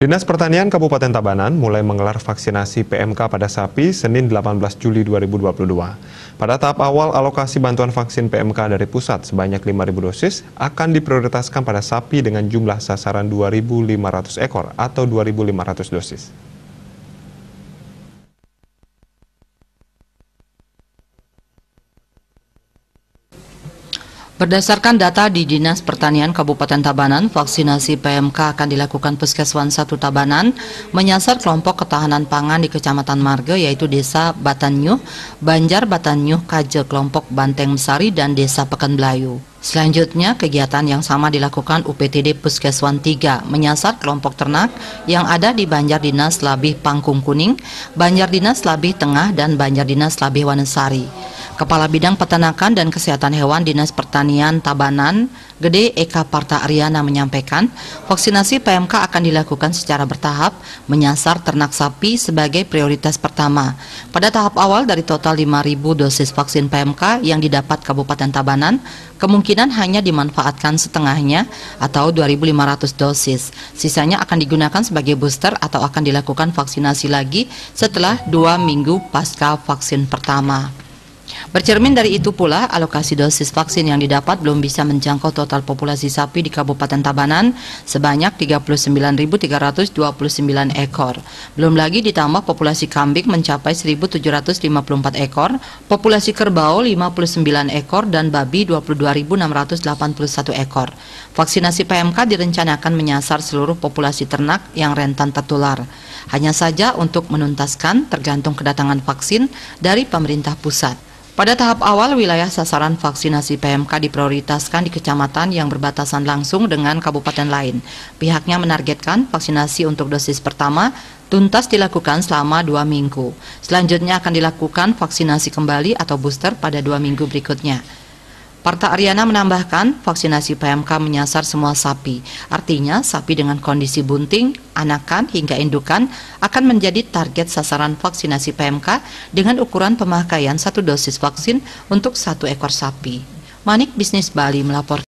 Dinas Pertanian Kabupaten Tabanan mulai menggelar vaksinasi PMK pada sapi Senin 18 Juli 2022. Pada tahap awal alokasi bantuan vaksin PMK dari pusat sebanyak 5.000 dosis akan diprioritaskan pada sapi dengan jumlah sasaran 2.500 ekor atau 2.500 dosis. Berdasarkan data di Dinas Pertanian Kabupaten Tabanan, vaksinasi PMK akan dilakukan Puskeswan 1 Tabanan menyasar kelompok ketahanan pangan di Kecamatan Marga yaitu Desa Batanyuh, Banjar Batanyuh, Kaje, kelompok Banteng Mesari, dan Desa Pekan Belayu. Selanjutnya, kegiatan yang sama dilakukan UPTD Puskeswan 3 menyasar kelompok ternak yang ada di Banjar Dinas Labih Pangkung Kuning, Banjar Dinas Labih Tengah, dan Banjar Dinas Labih Wanesari. Kepala Bidang Peternakan dan Kesehatan Hewan Dinas Pertanian Tabanan, Gede Eka Parta Ariana menyampaikan, vaksinasi PMK akan dilakukan secara bertahap menyasar ternak sapi sebagai prioritas pertama. Pada tahap awal dari total 5.000 dosis vaksin PMK yang didapat Kabupaten Tabanan, kemungkinan hanya dimanfaatkan setengahnya atau 2.500 dosis. Sisanya akan digunakan sebagai booster atau akan dilakukan vaksinasi lagi setelah dua minggu pasca vaksin pertama. Bercermin dari itu pula, alokasi dosis vaksin yang didapat belum bisa menjangkau total populasi sapi di Kabupaten Tabanan sebanyak 39.329 ekor. Belum lagi ditambah populasi kambing mencapai 1.754 ekor, populasi kerbau 59 ekor, dan babi 22.681 ekor. Vaksinasi PMK direncanakan menyasar seluruh populasi ternak yang rentan tertular. Hanya saja untuk menuntaskan tergantung kedatangan vaksin dari pemerintah pusat. Pada tahap awal, wilayah sasaran vaksinasi PMK diprioritaskan di kecamatan yang berbatasan langsung dengan kabupaten lain. Pihaknya menargetkan vaksinasi untuk dosis pertama tuntas dilakukan selama dua minggu. Selanjutnya akan dilakukan vaksinasi kembali atau booster pada dua minggu berikutnya. Parta Ariana menambahkan, vaksinasi PMK menyasar semua sapi. Artinya, sapi dengan kondisi bunting, anakan, hingga indukan akan menjadi target sasaran vaksinasi PMK dengan ukuran pemakaian satu dosis vaksin untuk satu ekor sapi. Manik Bisnis Bali melaporkan.